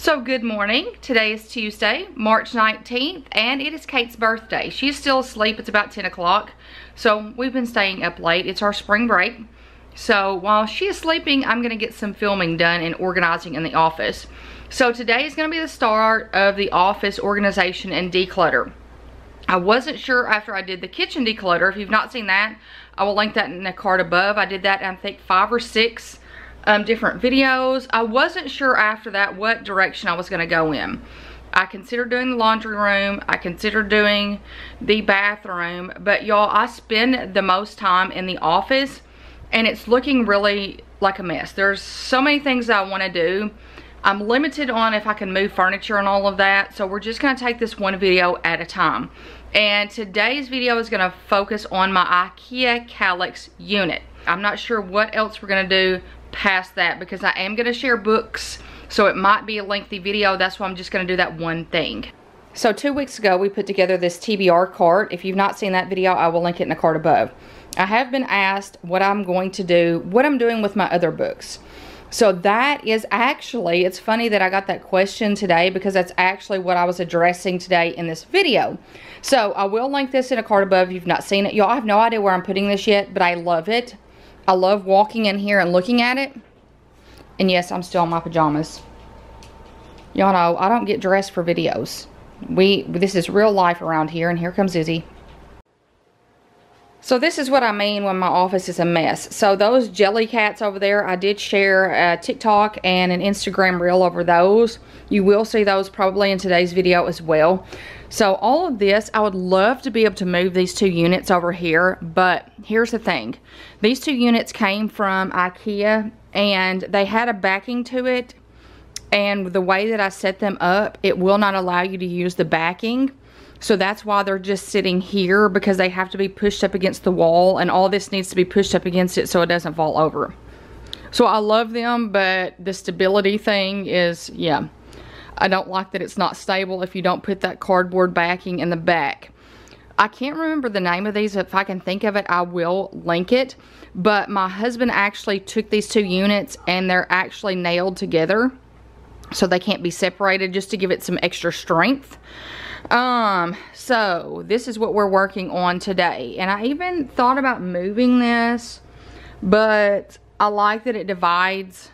So good morning. Today is Tuesday, March 19th, and it is Kate's birthday. She's still asleep. It's about 10 o'clock. So we've been staying up late. It's our spring break. So while she is sleeping, I'm going to get some filming done and organizing in the office. So today is going to be the start of the office organization and declutter. I wasn't sure after I did the kitchen declutter. If you've not seen that, I will link that in the card above. I did that I think five or six um, different videos. I wasn't sure after that what direction I was going to go in. I considered doing the laundry room. I considered doing the bathroom. But y'all, I spend the most time in the office and it's looking really like a mess. There's so many things I want to do. I'm limited on if I can move furniture and all of that. So we're just going to take this one video at a time. And today's video is going to focus on my IKEA Kallax unit. I'm not sure what else we're going to do past that because I am going to share books so it might be a lengthy video. That's why I'm just going to do that one thing. So two weeks ago we put together this TBR cart. If you've not seen that video I will link it in the card above. I have been asked what I'm going to do, what I'm doing with my other books. So that is actually, it's funny that I got that question today because that's actually what I was addressing today in this video. So I will link this in a card above if you've not seen it. Y'all, have no idea where I'm putting this yet, but I love it. I love walking in here and looking at it. And yes, I'm still in my pajamas. Y'all know, I don't get dressed for videos. We, this is real life around here, and here comes Izzy. So this is what I mean when my office is a mess. So those Jellycats over there, I did share a TikTok and an Instagram reel over those. You will see those probably in today's video as well. So all of this, I would love to be able to move these two units over here, but here's the thing. These two units came from Ikea and they had a backing to it and the way that I set them up, it will not allow you to use the backing. So that's why they're just sitting here because they have to be pushed up against the wall and all this needs to be pushed up against it so it doesn't fall over. So I love them, but the stability thing is, yeah. I don't like that it's not stable if you don't put that cardboard backing in the back. I can't remember the name of these. If I can think of it, I will link it. But my husband actually took these two units and they're actually nailed together. So they can't be separated just to give it some extra strength. Um, so this is what we're working on today. And I even thought about moving this, but I like that it divides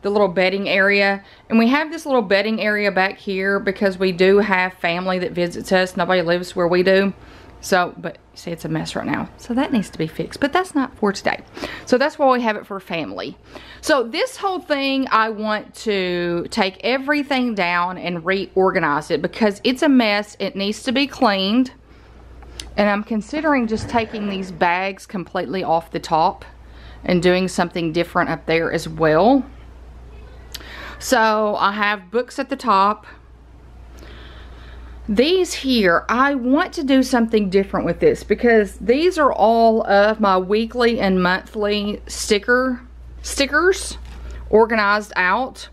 the little bedding area. And we have this little bedding area back here because we do have family that visits us. Nobody lives where we do. So, but see it's a mess right now. So that needs to be fixed, but that's not for today. So that's why we have it for family. So this whole thing, I want to take everything down and reorganize it because it's a mess. It needs to be cleaned. And I'm considering just taking these bags completely off the top and doing something different up there as well. So I have books at the top. These here, I want to do something different with this because these are all of my weekly and monthly sticker stickers organized out.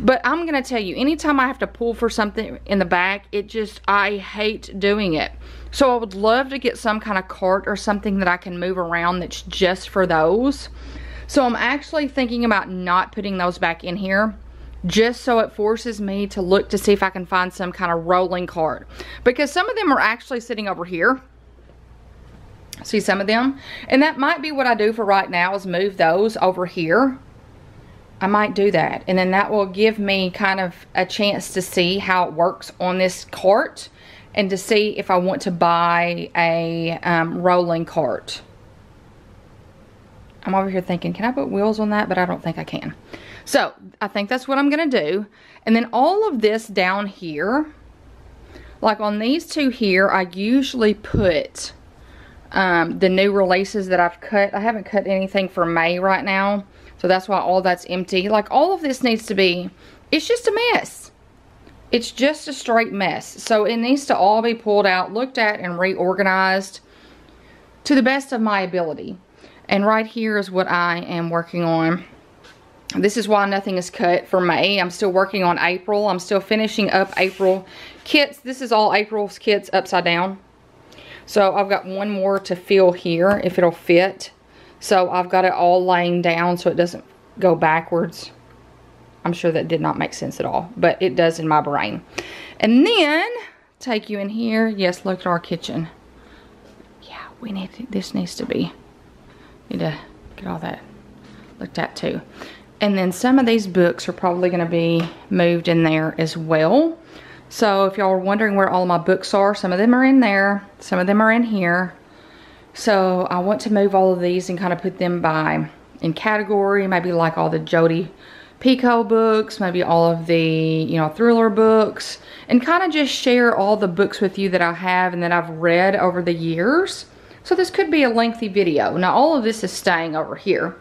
But I'm going to tell you, anytime I have to pull for something in the back, it just, I hate doing it. So I would love to get some kind of cart or something that I can move around that's just for those. So I'm actually thinking about not putting those back in here just so it forces me to look to see if I can find some kind of rolling cart. Because some of them are actually sitting over here. See some of them? And that might be what I do for right now is move those over here. I might do that. And then that will give me kind of a chance to see how it works on this cart and to see if I want to buy a um, rolling cart. I'm over here thinking, can I put wheels on that? But I don't think I can. So I think that's what I'm going to do. And then all of this down here, like on these two here, I usually put um, the new releases that I've cut. I haven't cut anything for May right now. So that's why all that's empty. Like all of this needs to be, it's just a mess. It's just a straight mess. So it needs to all be pulled out, looked at, and reorganized to the best of my ability. And right here is what I am working on. This is why nothing is cut for May. I'm still working on April. I'm still finishing up April kits. This is all April's kits upside down. So I've got one more to fill here if it'll fit. So I've got it all laying down so it doesn't go backwards. I'm sure that did not make sense at all, but it does in my brain. And then, take you in here. Yes, look at our kitchen. Yeah, we need, this needs to be, need to get all that looked at too. And then some of these books are probably gonna be moved in there as well. So if y'all are wondering where all my books are, some of them are in there, some of them are in here. So I want to move all of these and kind of put them by in category, maybe like all the Jodi Picoult books, maybe all of the, you know, thriller books, and kind of just share all the books with you that I have and that I've read over the years. So this could be a lengthy video. Now all of this is staying over here.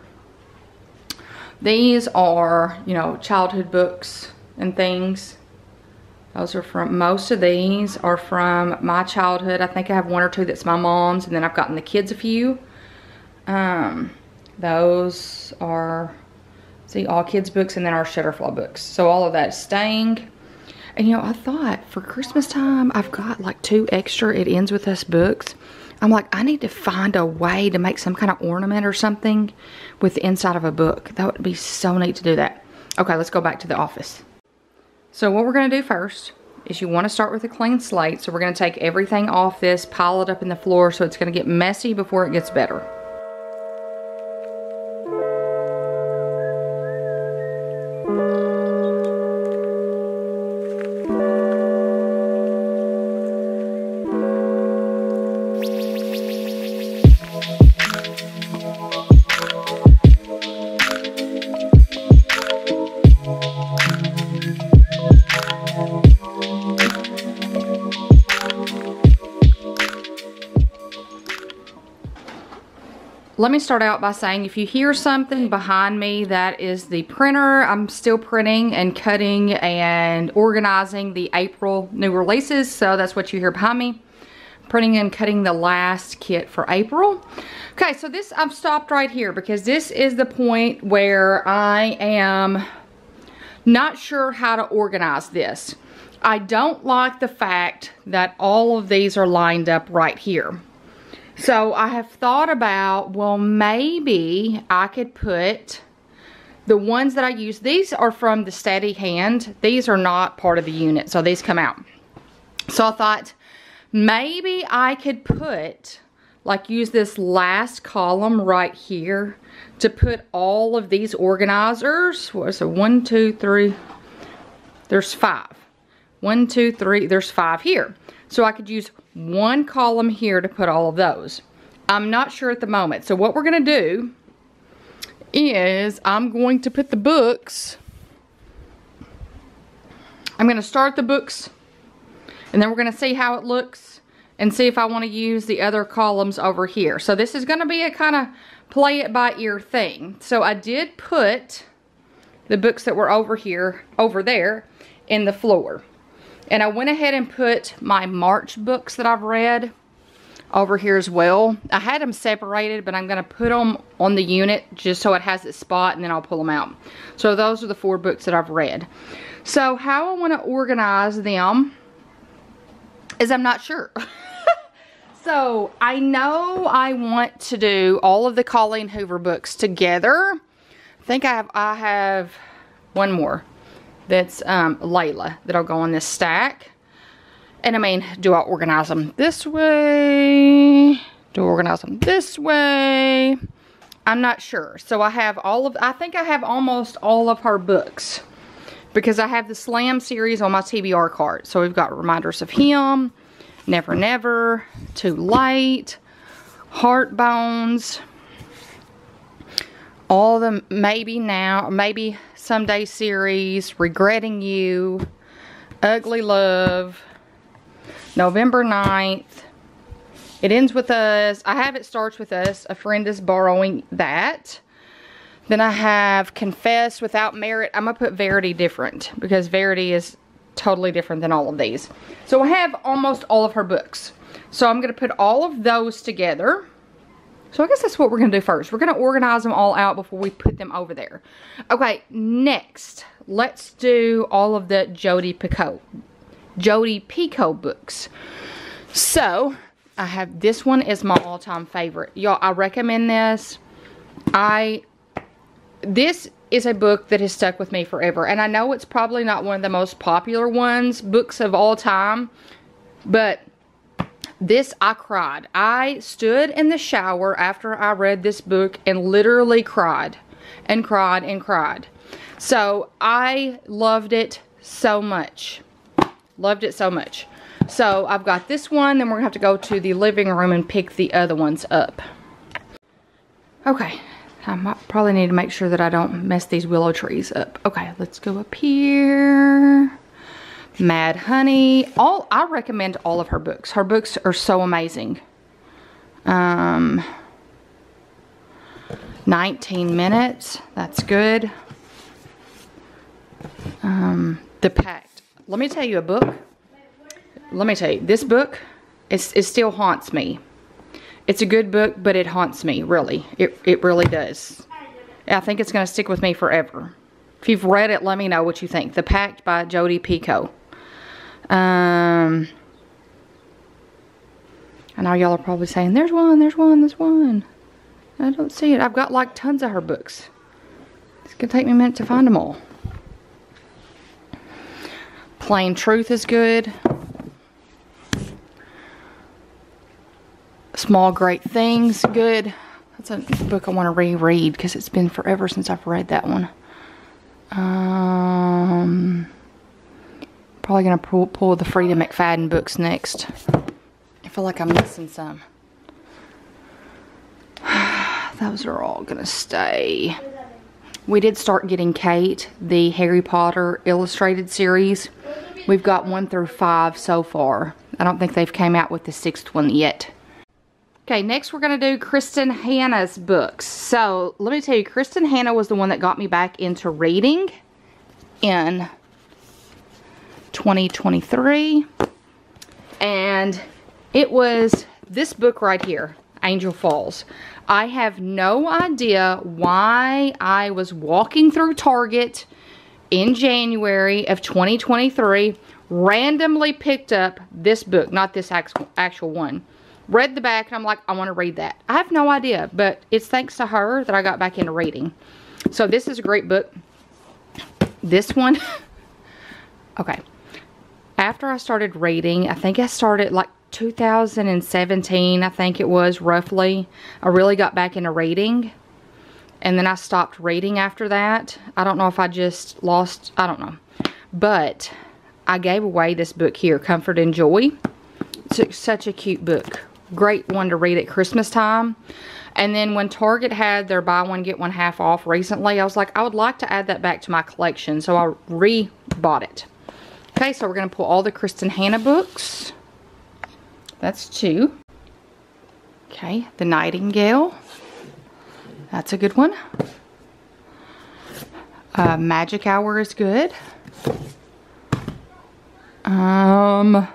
These are, you know, childhood books and things. Those are from, most of these are from my childhood. I think I have one or two that's my mom's, and then I've gotten the kids a few. Um, those are, see, all kids books, and then our Shutterfly books. So all of that is staying. And you know, I thought for Christmas time, I've got like two extra It Ends With Us books. I'm like, I need to find a way to make some kind of ornament or something with the inside of a book. That would be so neat to do that. Okay, let's go back to the office. So what we're gonna do first is you wanna start with a clean slate. So we're gonna take everything off this, pile it up in the floor so it's gonna get messy before it gets better. Start out by saying if you hear something behind me, that is the printer. I'm still printing and cutting and organizing the April new releases. So that's what you hear behind me. Printing and cutting the last kit for April. Okay, so this, I've stopped right here because this is the point where I am not sure how to organize this. I don't like the fact that all of these are lined up right here. So I have thought about, well, maybe I could put the ones that I use. These are from the Steady Hand. These are not part of the unit, so these come out. So I thought maybe I could put, like use this last column right here to put all of these organizers. What is it? One, two, three. There's five. One, two, three. There's five here. So I could use one column here to put all of those. I'm not sure at the moment. So what we're going to do is I'm going to put the books, I'm going to start the books and then we're going to see how it looks and see if I want to use the other columns over here. So this is going to be a kind of play it by ear thing. So I did put the books that were over here, over there in the floor. And I went ahead and put my March books that I've read over here as well. I had them separated, but I'm going to put them on the unit just so it has its spot and then I'll pull them out. So those are the four books that I've read. So how I want to organize them is I'm not sure. so I know I want to do all of the Colleen Hoover books together. I think I have, I have one more that's um, Layla that'll go on this stack. And I mean, do I organize them this way? Do I organize them this way? I'm not sure. So I have all of, I think I have almost all of her books because I have the Slam series on my TBR card. So we've got Reminders of Him, Never Never, Too Late, Heart Bones, all the maybe now, maybe someday series, Regretting You, Ugly Love, November 9th. It ends with us. I have it starts with us. A friend is borrowing that. Then I have Confess Without Merit. I'm going to put Verity different because Verity is totally different than all of these. So I have almost all of her books. So I'm going to put all of those together. So I guess that's what we're going to do first. We're going to organize them all out before we put them over there. Okay, next, let's do all of the Jodi Picoult, Jodi Picoult books. So, I have, this one is my all-time favorite. Y'all, I recommend this. I, this is a book that has stuck with me forever. And I know it's probably not one of the most popular ones, books of all time, but this, I cried. I stood in the shower after I read this book and literally cried and cried and cried. So I loved it so much. Loved it so much. So I've got this one, then we're gonna have to go to the living room and pick the other ones up. Okay, I might probably need to make sure that I don't mess these willow trees up. Okay, let's go up here. Mad Honey. All I recommend all of her books. Her books are so amazing. Um, 19 minutes. That's good. Um, the Pact. Let me tell you a book. Let me tell you, this book, it's, it still haunts me. It's a good book, but it haunts me, really. It, it really does. I think it's going to stick with me forever. If you've read it, let me know what you think. The Pact by Jodi Picoult. Um, I know y'all are probably saying, there's one, there's one, there's one. I don't see it. I've got like tons of her books. It's going to take me a minute to find them all. Plain Truth is good. Small Great Things, good. That's a book I want to reread because it's been forever since I've read that one. Um, probably going to pull, pull the Freida McFadden books next. I feel like I'm missing some. Those are all going to stay. We did start getting Kate, the Harry Potter illustrated series. We've got one through five so far. I don't think they've came out with the sixth one yet. Okay, next we're going to do Kristin Hannah's books. So, let me tell you, Kristin Hannah was the one that got me back into reading in 2023. And it was this book right here, Angel Falls. I have no idea why I was walking through Target in January of 2023, randomly picked up this book, not this actual one. Read the back and I'm like, I want to read that. I have no idea, but it's thanks to her that I got back into reading. So this is a great book. This one, okay. After I started reading, I think I started like 2017, I think it was roughly. I really got back into reading. And then I stopped reading after that. I don't know if I just lost, I don't know. But I gave away this book here, Comfort and Joy. It's such a cute book. Great one to read at Christmas time. And then when Target had their buy one, get one half off recently, I was like, I would like to add that back to my collection. So I re-bought it. Okay, so we're going to pull all the Kristin Hannah books. That's two. Okay, The Nightingale. That's a good one. Uh, Magic Hour is good. Um, I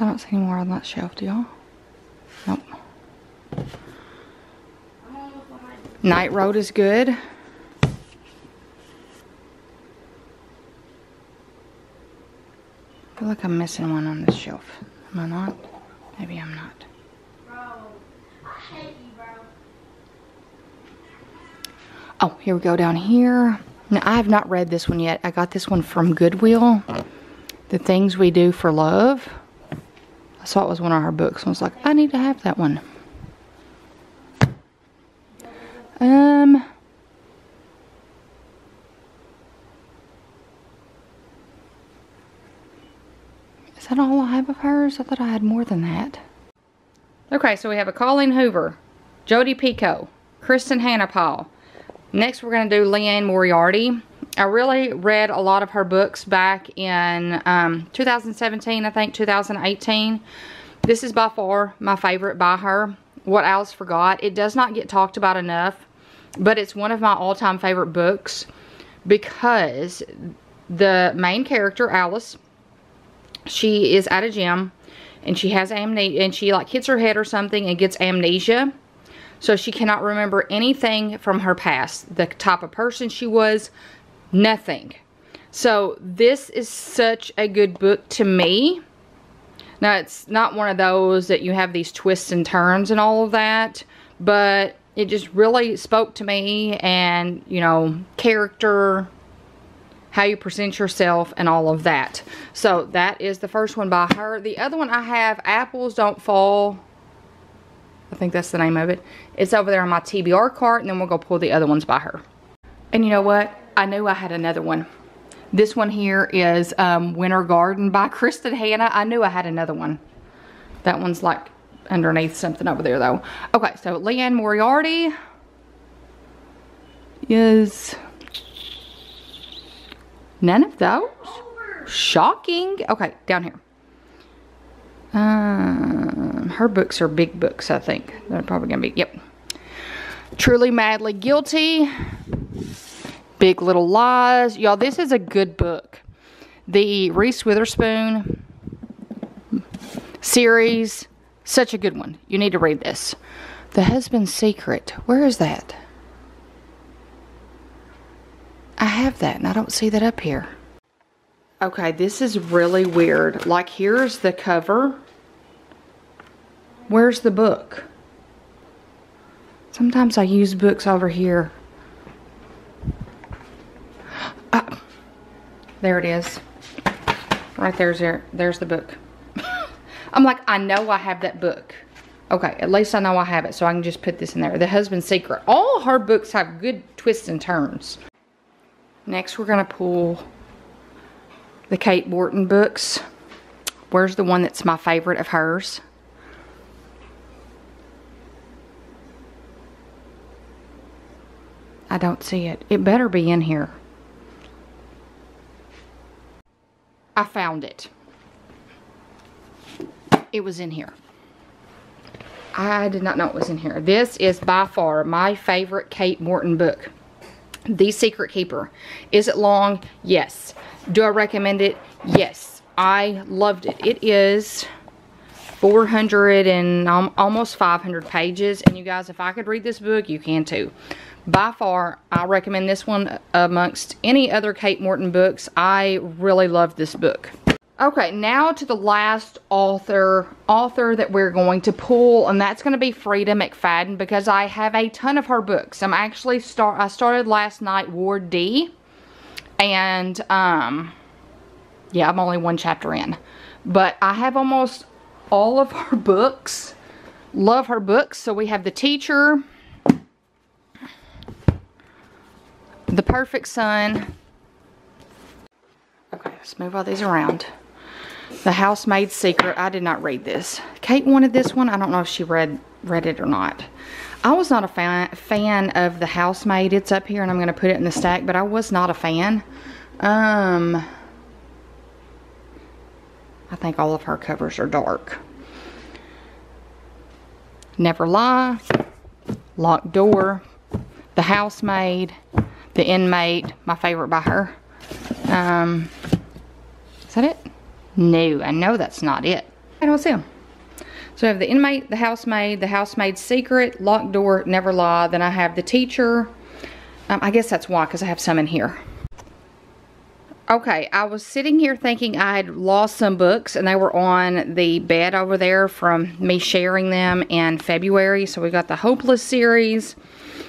don't see any more on that shelf, do y'all? Nope. Night Road is good. I feel like I'm missing one on this shelf. Am I not? Maybe I'm not. Oh, here we go down here. Now, I have not read this one yet. I got this one from Goodwill. The Things We Do for Love. I saw it was one of her books. I was like, I need to have that one. Um, Is that all I have of hers? I thought I had more than that. Okay, so we have a Colleen Hoover, Jodi Picoult, Kristin Hannah Paul. Next, we're going to do Liane Moriarty. I really read a lot of her books back in um, 2017, I think, 2018. This is by far my favorite by her. What Alice Forgot. It does not get talked about enough, but it's one of my all-time favorite books because the main character, Alice, she is at a gym and she has amnesia and she like hits her head or something and gets amnesia. So she cannot remember anything from her past. The type of person she was, nothing. So this is such a good book to me. Now it's not one of those that you have these twists and turns and all of that. but it just really spoke to me and, you know, character, how you present yourself and all of that. So that is the first one by her. The other one I have, Apples Don't Fall. I think that's the name of it. It's over there on my TBR cart and then we'll go pull the other ones by her. And you know what? I knew I had another one. This one here is um, Winter Garden by Kristin Hannah. I knew I had another one. That one's like underneath something over there though. Okay, so Liane Moriarty is none of those. Shocking. Okay, down here. Um, her books are big books, I think. They're probably gonna be, yep. Truly Madly Guilty. Big Little Lies. Y'all, this is a good book. The Reese Witherspoon series. Such a good one. You need to read this. The Husband's Secret. Where is that? I have that and I don't see that up here. Okay, this is really weird. Like here's the cover. Where's the book? Sometimes I use books over here. Ah, there it is. Right there's there. There's the book. I'm like, I know I have that book. Okay, at least I know I have it, so I can just put this in there. The Husband's Secret. All her books have good twists and turns. Next, we're going to pull the Kate Morton books. Where's the one that's my favorite of hers? I don't see it. It better be in here. I found it. It was in here. I did not know it was in here. This is by far my favorite Kate Morton book. The Secret Keeper. Is it long? Yes. Do I recommend it? Yes. I loved it. It is 400 and almost 500 pages. And you guys, if I could read this book, you can too. By far, I recommend this one uh, amongst any other Kate Morton books. I really love this book. Okay, now to the last author author that we're going to pull, and that's going to be Freida McFadden because I have a ton of her books. I'm actually start I started last night Ward D, and um, yeah, I'm only one chapter in, but I have almost all of her books. Love her books. So we have The Teacher, The Perfect Son. Okay, let's move all these around. The Housemaid's Secret. I did not read this. Kate wanted this one. I don't know if she read read it or not. I was not a fan, fan of The Housemaid. It's up here and I'm going to put it in the stack, but I was not a fan. Um, I think all of her covers are dark. Never Lie, Locked Door, The Housemaid, The Inmate, my favorite by her. Um, is that it? No, I know that's not it. I don't see them. So I have the inmate, the housemaid, the housemaid's secret, locked door, never lie. Then I have the teacher. Um, I guess that's why, because I have some in here. Okay, I was sitting here thinking I had lost some books and they were on the bed over there from me sharing them in February. So we got the Hopeless series,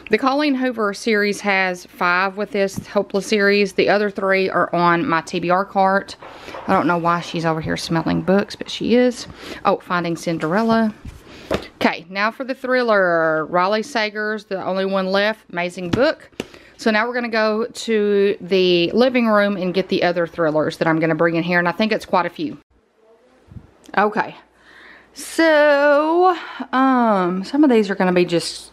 the Colleen Hoover series has five with this Hopeless series. The other three are on my TBR cart. I don't know why she's over here smelling books, but she is. Oh, Finding Cinderella. Okay, now for the thriller. Riley Sager's the only one left. Amazing book. So now we're going to go to the living room and get the other thrillers that I'm going to bring in here. And I think it's quite a few. Okay. So, um, some of these are going to be just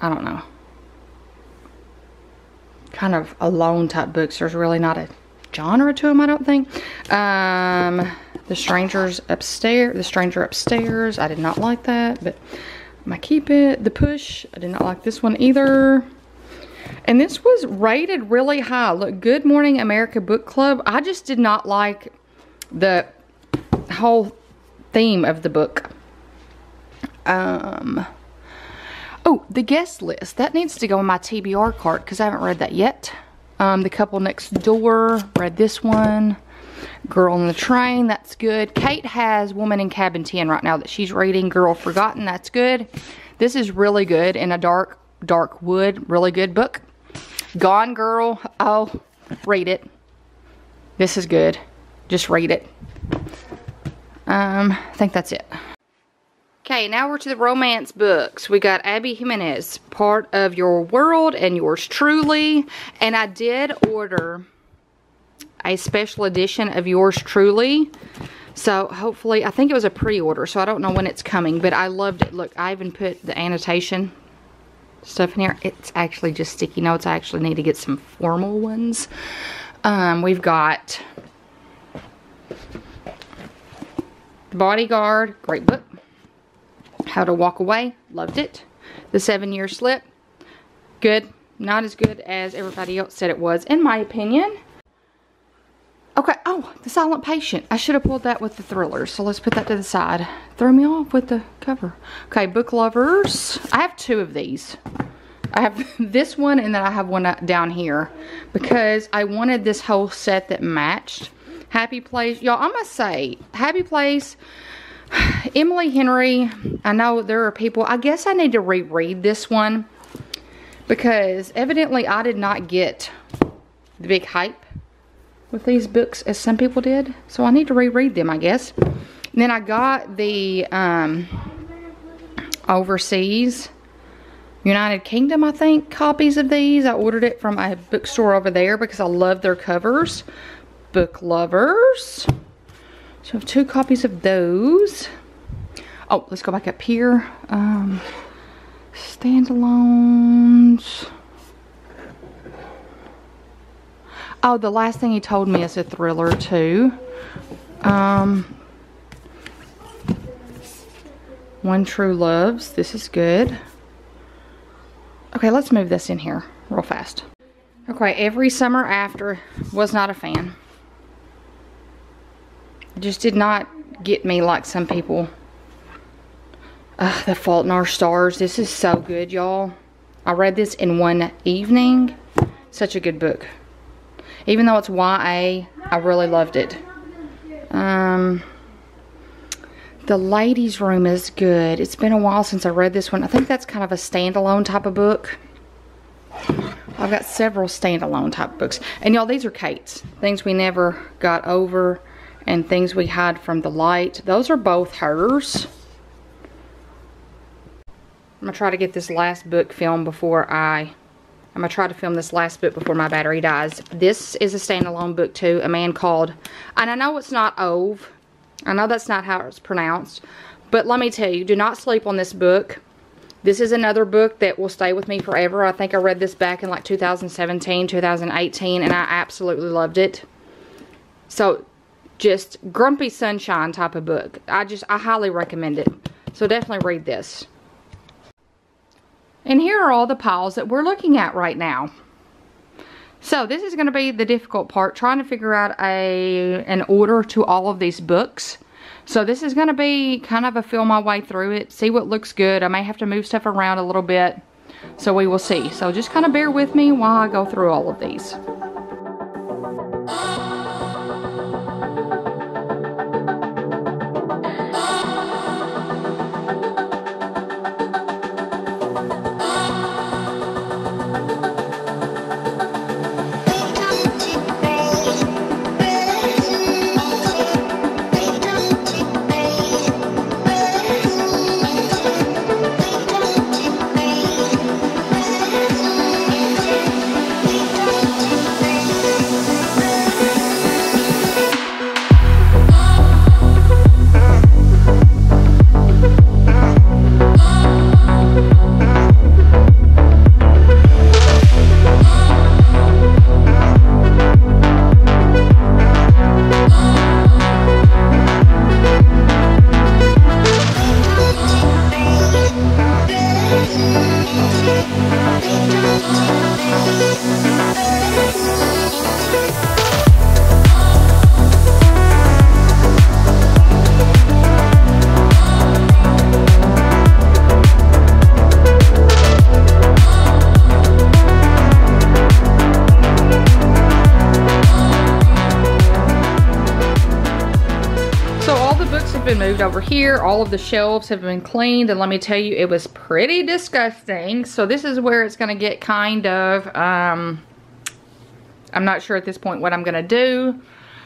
I don't know, kind of alone type books. There's really not a genre to them, I don't think. Um, the Strangers Upstairs, The Stranger Upstairs. I did not like that, but gonna keep it. The Push, I did not like this one either. And this was rated really high. Look, Good Morning America Book Club. I just did not like the whole theme of the book. Um, Oh, the guest list. That needs to go in my TBR cart because I haven't read that yet. Um, the couple next door. Read this one. Girl on the Train. That's good. Kate has Woman in Cabin 10 right now that she's reading. Girl Forgotten. That's good. This is really good in a dark, dark wood. Really good book. Gone Girl. Oh, read it. This is good. Just read it. Um, I think that's it. Okay, now we're to the romance books. We got Abby Jimenez, part of your world and yours truly. And I did order a special edition of yours truly. So hopefully, I think it was a pre-order, so I don't know when it's coming, but I loved it. Look, I even put the annotation stuff in here. It's actually just sticky notes. I actually need to get some formal ones. Um, we've got Bodyguard, great book. How to Walk Away, loved it. The Seven Year Slip, good. Not as good as everybody else said it was, in my opinion. Okay, oh, The Silent Patient. I should have pulled that with the thrillers, so let's put that to the side. Throw me off with the cover. Okay, Book Lovers. I have two of these. I have this one and then I have one uh, down here because I wanted this whole set that matched. Happy Place. Y'all, I must say, Happy Place Emily Henry, I know there are people, I guess I need to reread this one because evidently I did not get the big hype with these books as some people did. So I need to reread them, I guess. And then I got the um, Overseas, United Kingdom, I think, copies of these. I ordered it from a bookstore over there because I love their covers. Book lovers. So I have two copies of those. Oh, let's go back up here. Um, standalones. Oh, the last thing he told me is a thriller too. Um, One True Loves. This is good. Okay, let's move this in here real fast. Okay, Every Summer After was not a fan just did not get me like some people. Uh, the Fault in Our Stars. This is so good, y'all. I read this in one evening. Such a good book. Even though it's YA, I really loved it. Um, the Ladies' Room is good. It's been a while since I read this one. I think that's kind of a standalone type of book. I've got several standalone type books. And y'all, these are Kate's. Things we never got over and things we hide from the light. Those are both hers. I'm going to try to get this last book filmed before I... I'm going to try to film this last book before my battery dies. This is a standalone book too. A man called... And I know it's not Ove. I know that's not how it's pronounced. But let me tell you, do not sleep on this book. This is another book that will stay with me forever. I think I read this back in like 2017, 2018, and I absolutely loved it. So just grumpy sunshine type of book. I just, I highly recommend it. So definitely read this. And here are all the piles that we're looking at right now. So this is going to be the difficult part, trying to figure out a an order to all of these books. So this is going to be kind of a feel my way through it, see what looks good. I may have to move stuff around a little bit, so we will see. So just kind of bear with me while I go through all of these. Over here. All of the shelves have been cleaned and let me tell you, it was pretty disgusting. So this is where it's gonna get kind of, um, I'm not sure at this point what I'm gonna do.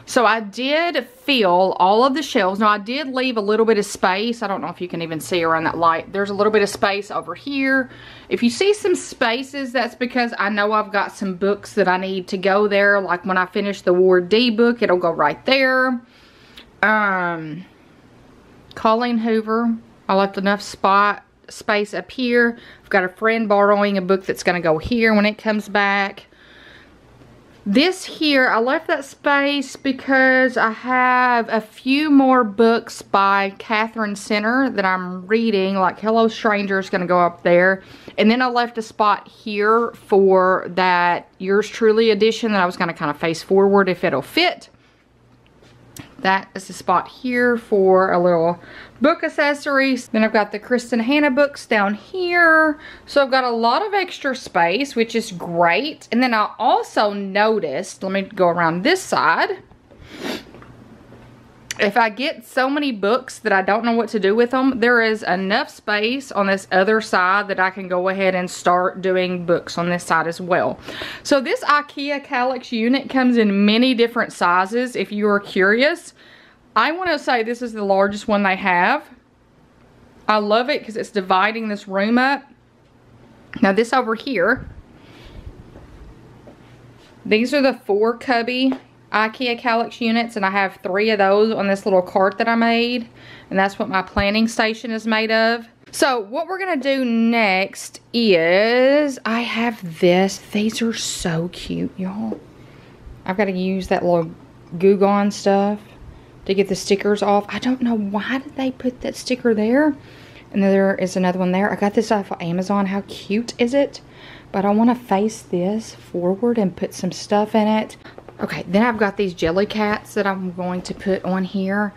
So I did fill all of the shelves. Now I did leave a little bit of space. I don't know if you can even see around that light. There's a little bit of space over here. If you see some spaces, that's because I know I've got some books that I need to go there. Like when I finish the Ward D book, it'll go right there. Um, Colleen Hoover. I left enough spot space up here. I've got a friend borrowing a book that's going to go here when it comes back. This here, I left that space because I have a few more books by Katherine Center that I'm reading, like Hello Stranger is going to go up there. And then I left a spot here for that Yours Truly edition that I was going to kind of face forward if it'll fit that is the spot here for a little book accessories. Then I've got the Kristin Hannah books down here. So I've got a lot of extra space, which is great. And then I also noticed, let me go around this side if I get so many books that I don't know what to do with them, there is enough space on this other side that I can go ahead and start doing books on this side as well. So this IKEA Kallax unit comes in many different sizes if you are curious. I want to say this is the largest one they have. I love it because it's dividing this room up. Now this over here, these are the four cubby IKEA Kallax units and I have three of those on this little cart that I made and that's what my planning station is made of. So what we're to do next is I have this. These are so cute y'all. I've got to use that little Goo Gone stuff to get the stickers off. I don't know why did they put that sticker there. And there is another one there. I got this off of Amazon. How cute is it? But I want to face this forward and put some stuff in it. Okay, then I've got these Jellycats that I'm going to put on here.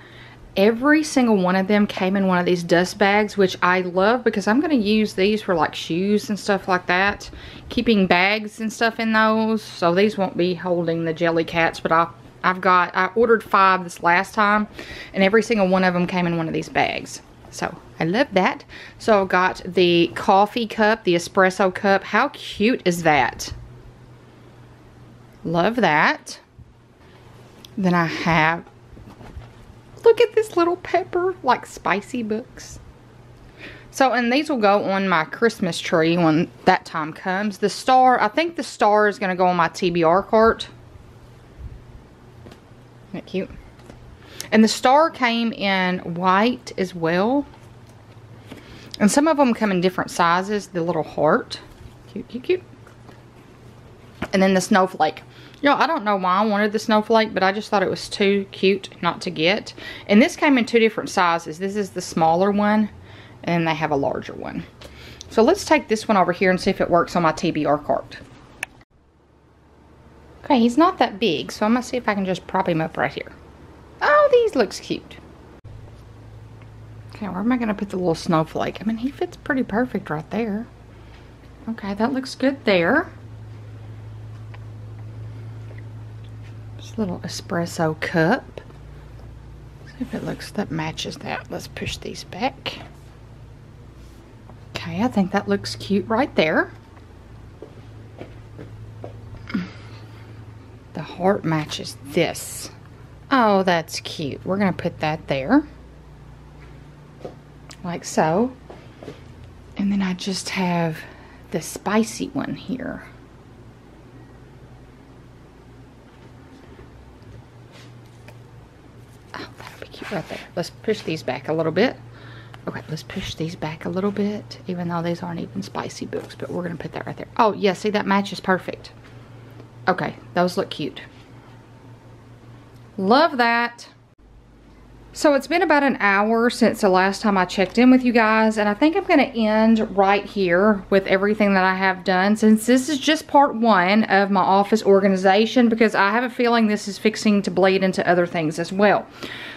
Every single one of them came in one of these dust bags, which I love because I'm going to use these for like shoes and stuff like that. Keeping bags and stuff in those. So these won't be holding the Jellycats, but I, I've got, I ordered five this last time, and every single one of them came in one of these bags. So I love that. So I've got the coffee cup, the espresso cup. How cute is that? Love that. Then I have, look at this little pepper, like spicy books. So, and these will go on my Christmas tree when that time comes. The star, I think the star is going to go on my TBR cart. Isn't that cute? And the star came in white as well. And some of them come in different sizes. The little heart. Cute, cute, cute. And then the snowflake. Know, I don't know why I wanted the snowflake, but I just thought it was too cute not to get. And this came in two different sizes. This is the smaller one, and they have a larger one. So let's take this one over here and see if it works on my TBR cart. Okay, he's not that big, so I'm going to see if I can just prop him up right here. Oh, these looks cute. Okay, where am I going to put the little snowflake? I mean, he fits pretty perfect right there. Okay, that looks good there. Little espresso cup. See if it looks, that matches that. Let's push these back. Okay, I think that looks cute right there. The heart matches this. Oh, that's cute. We're going to put that there. Like so. And then I just have the spicy one here. Right there. Let's push these back a little bit. Okay, let's push these back a little bit, even though these aren't even spicy books, but we're to put that right there. Oh, yeah, see, that matches perfect. Okay, those look cute. Love that. So it's been about an hour since the last time I checked in with you guys and I think I'm going to end right here with everything that I have done since this is just part one of my office organization because I have a feeling this is fixing to bleed into other things as well.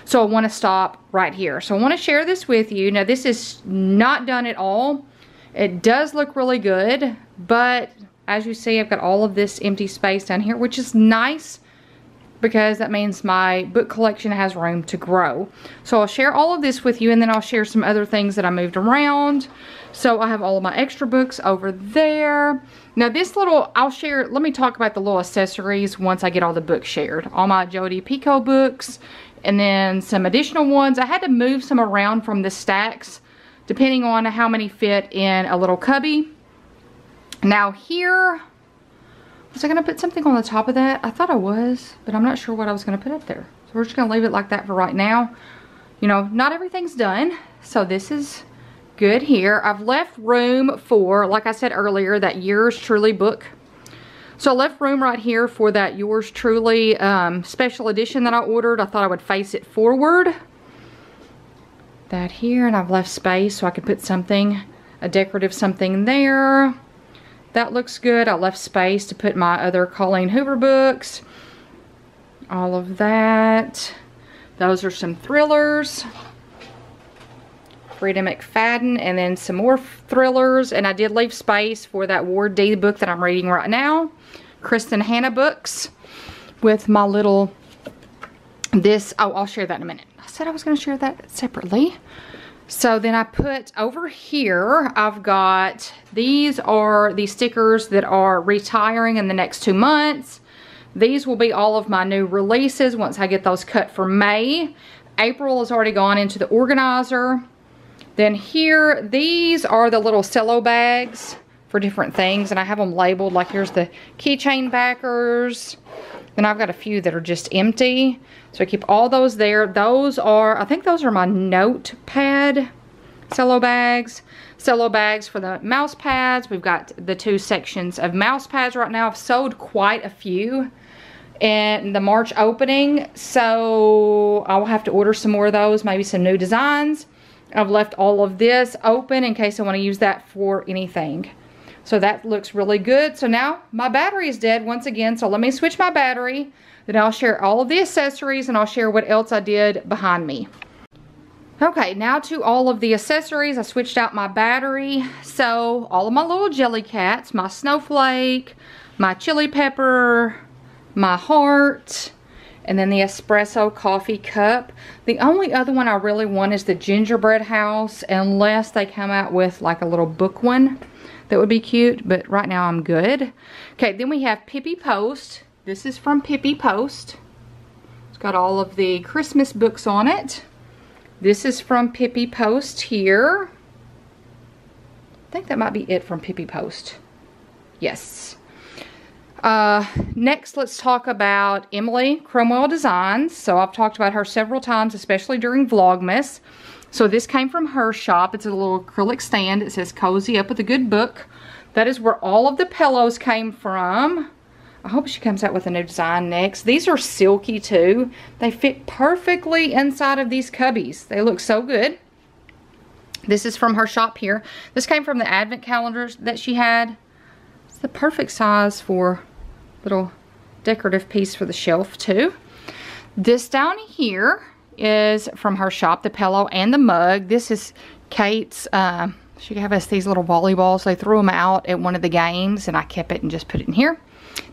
So I want to stop right here. So I want to share this with you. Now this is not done at all. It does look really good but as you see I've got all of this empty space down here which is nice because that means my book collection has room to grow. So I'll share all of this with you and then I'll share some other things that I moved around. So I have all of my extra books over there. Now this little, I'll share, let me talk about the little accessories once I get all the books shared. All my Jodi Picoult books and then some additional ones. I had to move some around from the stacks depending on how many fit in a little cubby. Now here, was I to put something on the top of that? I thought I was, but I'm not sure what I was to put up there. So we're just to leave it like that for right now. You know, not everything's done. So this is good here. I've left room for, like I said earlier, that Yours Truly book. So I left room right here for that Yours Truly um, special edition that I ordered. I thought I would face it forward. That here, and I've left space so I could put something, a decorative something there. That looks good. I left space to put my other Colleen Hoover books. All of that. Those are some thrillers. Freida McFadden and then some more thrillers. And I did leave space for that Ward D book that I'm reading right now. Kristin Hannah books with my little, this, oh, I'll share that in a minute. I said I was going to share that separately. So then I put over here, I've got, these are the stickers that are retiring in the next two months. These will be all of my new releases once I get those cut for May. April has already gone into the organizer. Then here, these are the little cello bags for different things. And I have them labeled, like here's the keychain backers. Then I've got a few that are just empty. So I keep all those there. Those are, I think those are my notepad cello bags. Cello bags for the mouse pads. We've got the two sections of mouse pads right now. I've sold quite a few in the March opening. So I'll have to order some more of those, maybe some new designs. I've left all of this open in case I want to use that for anything. So that looks really good. So now my battery is dead once again. So let me switch my battery. Then I'll share all of the accessories and I'll share what else I did behind me. Okay, now to all of the accessories. I switched out my battery. So all of my little Jellycats, my snowflake, my chili pepper, my heart, and then the espresso coffee cup. The only other one I really want is the gingerbread house unless they come out with like a little book one that would be cute, but right now I'm good. Okay, then we have Pippi Post. This is from Pippi Post. It's got all of the Christmas books on it. This is from Pippi Post here. I think that might be it from Pippi Post. Yes. Uh, next, let's talk about Emily Cromwell Designs. So I've talked about her several times, especially during Vlogmas. So this came from her shop. It's a little acrylic stand. It says Cozy Up with a Good Book. That is where all of the pillows came from. I hope she comes out with a new design next. These are silky too. They fit perfectly inside of these cubbies. They look so good. This is from her shop here. This came from the advent calendars that she had. It's the perfect size for little decorative piece for the shelf too. This down here is from her shop, the pillow and the mug. This is Kate's, uh, she gave us these little volleyballs. They threw them out at one of the games and I kept it and just put it in here.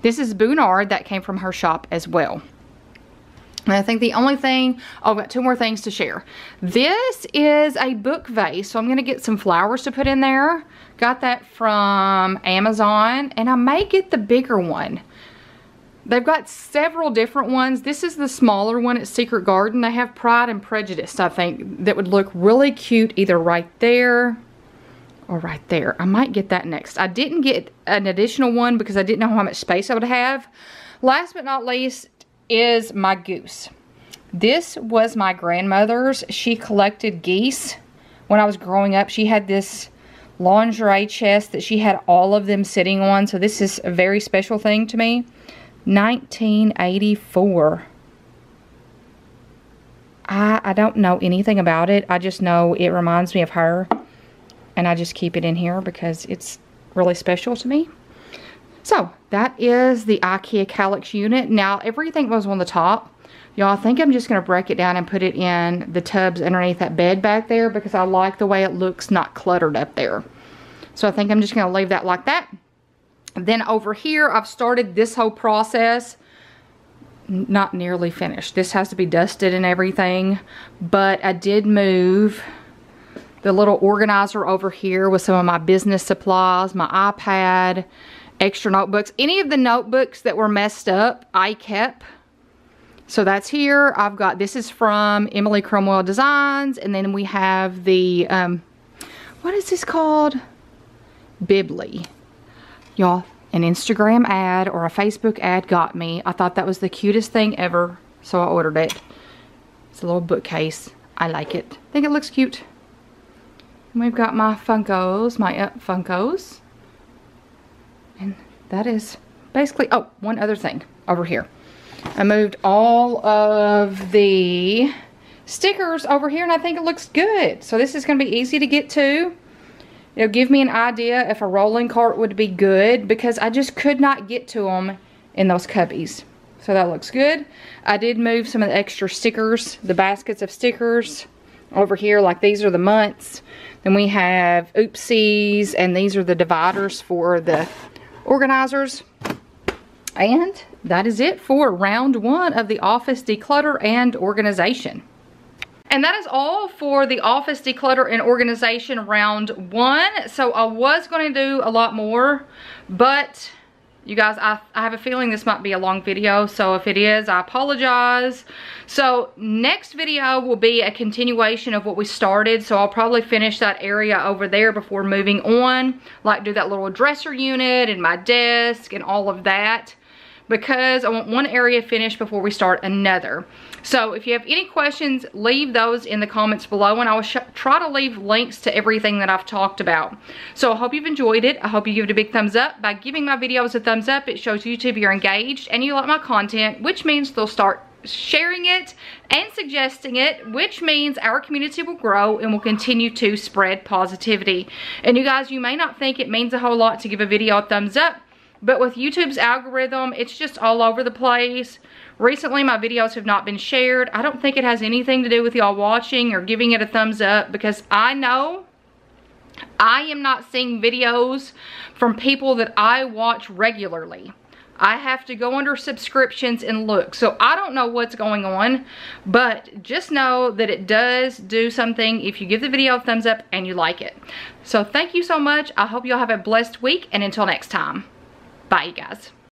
This is Bunard that came from her shop as well. And I think the only thing, oh, I've got two more things to share. This is a book vase, so I'm going to get some flowers to put in there. Got that from Amazon, and I may get the bigger one. They've got several different ones. This is the smaller one at Secret Garden. They have Pride and Prejudice, I think, that would look really cute either right there or right there. I might get that next. I didn't get an additional one because I didn't know how much space I would have. Last but not least is my goose. This was my grandmother's. She collected geese when I was growing up. She had this lingerie chest that she had all of them sitting on. So this is a very special thing to me. 1984. I, I don't know anything about it. I just know it reminds me of her. And I just keep it in here because it's really special to me. So, that is the IKEA Kallax unit. Now, everything was on the top. Y'all, I think I'm just going to break it down and put it in the tubs underneath that bed back there because I like the way it looks not cluttered up there. So, I think I'm just going to leave that like that. Then over here, I've started this whole process. not nearly finished. This has to be dusted and everything, but I did move the little organizer over here with some of my business supplies, my iPad, extra notebooks. Any of the notebooks that were messed up, I kept. So that's here. I've got, this is from Emily Cromwell Designs, and then we have the, um, what is this called? Bibly. Y'all, an Instagram ad or a Facebook ad got me. I thought that was the cutest thing ever, so I ordered it. It's a little bookcase. I like it. I think it looks cute. And we've got my Funkos, my uh, Funkos. And that is basically, oh, one other thing over here. I moved all of the stickers over here and I think it looks good. So this is going to be easy to get to. It'll give me an idea if a rolling cart would be good because I just could not get to them in those cubbies. So that looks good. I did move some of the extra stickers, the baskets of stickers over here. Like these are the months. Then we have oopsies and these are the dividers for the organizers. And that is it for round one of the office declutter and organization. And that is all for the office declutter and organization round one. So I was going to do a lot more, but you guys, I, I have a feeling this might be a long video, so if it is, I apologize. So next video will be a continuation of what we started, so I'll probably finish that area over there before moving on, like do that little dresser unit and my desk and all of that because I want one area finished before we start another. So if you have any questions, leave those in the comments below and I will try to leave links to everything that I've talked about. So I hope you've enjoyed it. I hope you give it a big thumbs up. By giving my videos a thumbs up, it shows YouTube you're engaged and you like my content, which means they'll start sharing it and suggesting it, which means our community will grow and will continue to spread positivity. And you guys, you may not think it means a whole lot to give a video a thumbs up, but with YouTube's algorithm, it's just all over the place. Recently, my videos have not been shared. I don't think it has anything to do with y'all watching or giving it a thumbs up because I know I am not seeing videos from people that I watch regularly. I have to go under subscriptions and look. So I don't know what's going on, but just know that it does do something if you give the video a thumbs up and you like it. So thank you so much. I hope y'all have a blessed week and until next time. Bye, you guys.